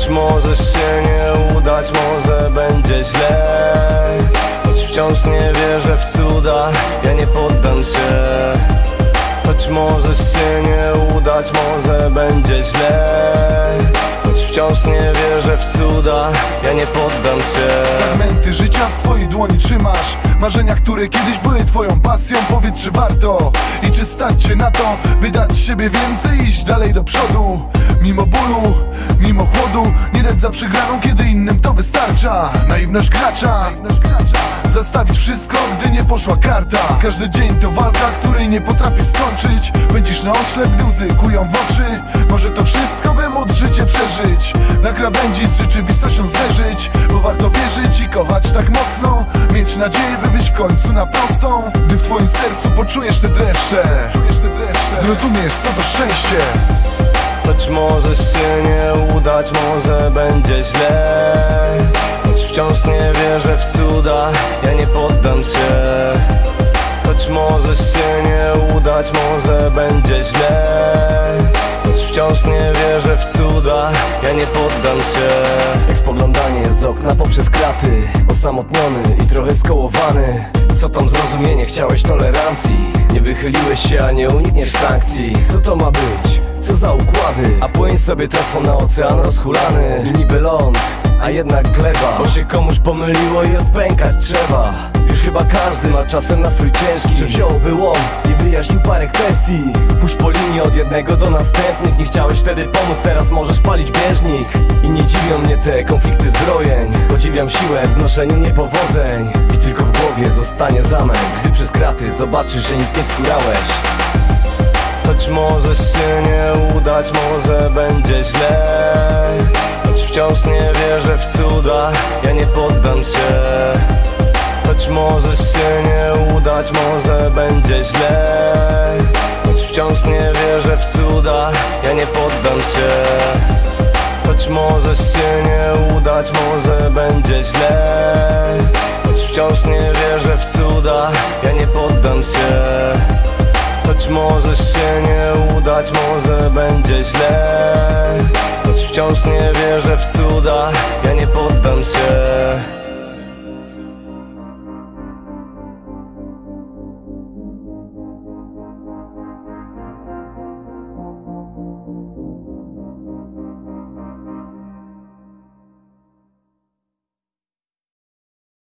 Choć może się nie udać, może będzie źle. Choć wciąż nie wierzę w cuda, ja nie poddam się. Choć może się nie udać, może będzie źle wciąż nie wierzę w cuda, ja nie poddam się. Fragmenty życia w swojej dłoni trzymasz. Marzenia, które kiedyś były twoją pasją Powiedz, czy warto i czy stać się na to By dać siebie więcej, iść dalej do przodu. Mimo bólu, mimo chłodu Nie dać za przegraną, kiedy innym to wystarcza. Naiwność gracza Zastawić wszystko, gdy nie poszła karta. Każdy dzień to walka, której nie potrafisz skończyć. Będziesz na oślep, gdy łzy kują w oczy. Może to wszystko, by móc życie przeżyć. Na krawędzi z rzeczywistością zderzyć Bo warto wierzyć i kochać tak mocno. Mieć nadzieję, by wyjść w końcu na prostą. Gdy w twoim sercu poczujesz te dreszcze. Zrozumiesz, co to szczęście. Choć może się nie udać, może będzie źle. Choć wciąż nie wierzę w cuda, ja nie poddam się. Choć może się nie udać, może będzie źle wciąż nie wierzę w cuda, ja nie poddam się. Jak spoglądanie z okna poprzez kraty. Osamotniony i trochę skołowany. Co tam zrozumienie, chciałeś tolerancji. Nie wychyliłeś się, a nie unikniesz sankcji. Co to ma być? Co za układy? A płyń sobie tratwą na ocean rozhulany. I niby ląd, a jednak gleba. Bo się komuś pomyliło i odpękać trzeba. Już chyba każdy ma czasem nastrój ciężki. Że wziąłby łom wyjaśnił parę kwestii. Puść po linii od jednego do następnych. Nie chciałeś wtedy pomóc, teraz możesz palić bieżnik. I nie dziwią mnie te konflikty zbrojeń. Podziwiam siłę w znoszeniu niepowodzeń. I tylko w głowie zostanie zamęt. Gdy przez kraty zobaczysz, że nic nie wskurałeś. Choć może się nie udać, może będzie źle. Choć wciąż nie wierzę w cuda, ja nie poddam się. Choć może się nie udać, może będzie źle. Choć wciąż nie wierzę w cuda, ja nie poddam się. Choć może się nie udać, może będzie źle. Choć wciąż nie wierzę w cuda, ja nie poddam się. Choć może się nie udać, może będzie źle. Choć wciąż nie wierzę w cuda, ja